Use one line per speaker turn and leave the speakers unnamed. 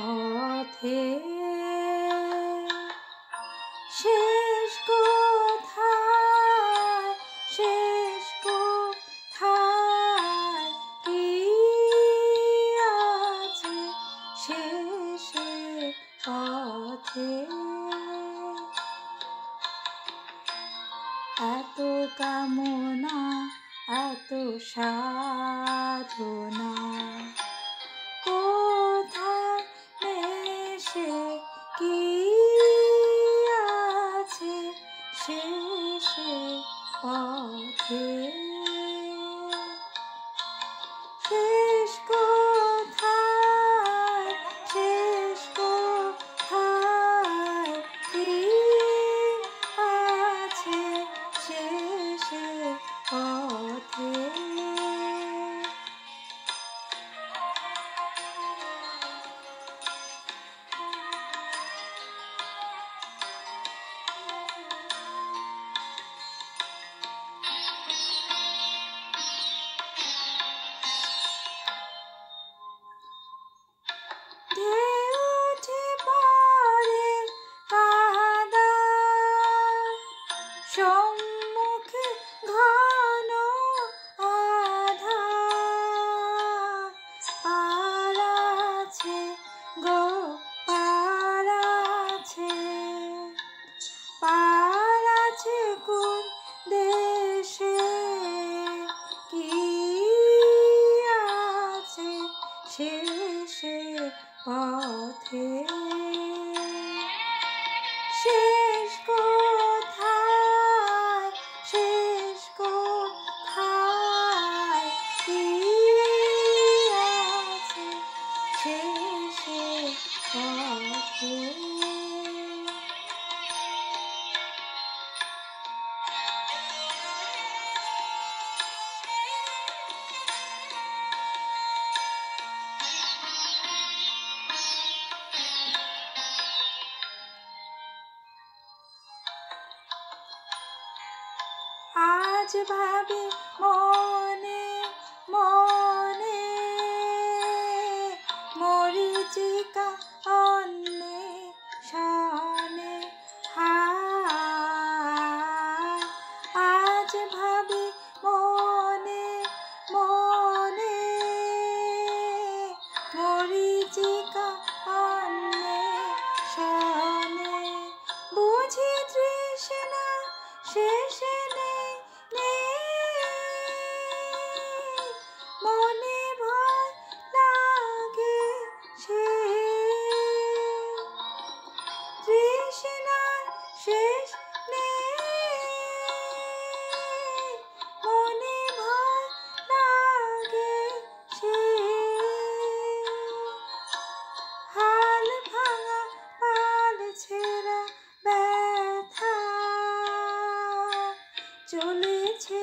পথে। শেষ কোথায় শেষ কোথায় কি আছে? শেষে পথে। এত কামনা এত সাধনা কি আছে শেষে পথে। শেষ কোথায় শেষ কোথায় কি আছে শেষে পথে? আজ ভাবি মনে মনে ভাবি মনে চলেছে